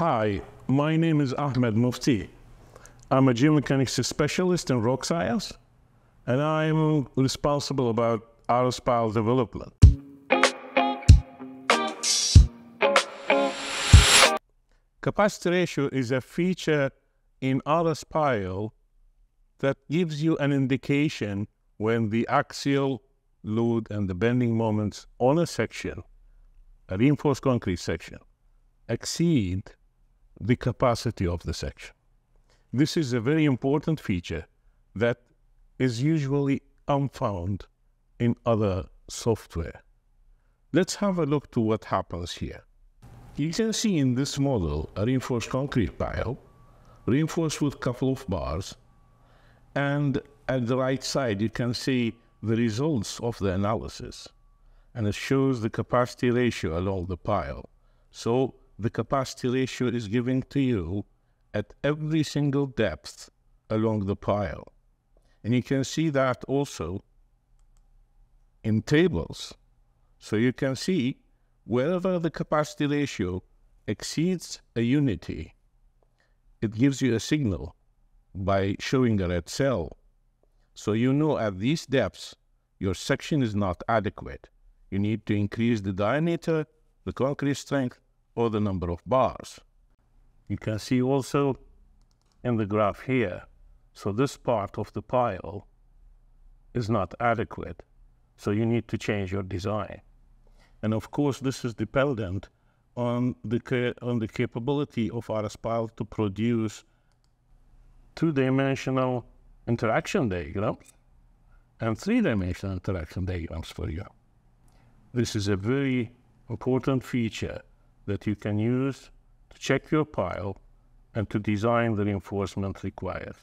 Hi, my name is Ahmed Mufty. I'm a geomechanics specialist in Rocscience, and I'm responsible about RSPile development. Capacity ratio is a feature in RSPile that gives you an indication when the axial load and the bending moments on a section, a reinforced concrete section, exceed the capacity of the section. This is a very important feature that is usually unfound in other software. Let's have a look to what happens here. You can see in this model a reinforced concrete pile, reinforced with a couple of bars, and at the right side you can see the results of the analysis, and it shows the capacity ratio along the pile. So the capacity ratio is given to you at every single depth along the pile. And you can see that also in tables. So you can see wherever the capacity ratio exceeds a unity, it gives you a signal by showing a red cell. So you know at these depths, your section is not adequate. You need to increase the diameter, the concrete strength, or the number of bars. You can see also in the graph here, so this part of the pile is not adequate. So you need to change your design. And of course, this is dependent on the, on the capability of RSPile to produce two-dimensional interaction diagrams and three-dimensional interaction diagrams for you. This is a very important feature that you can use to check your pile and to design the reinforcement required.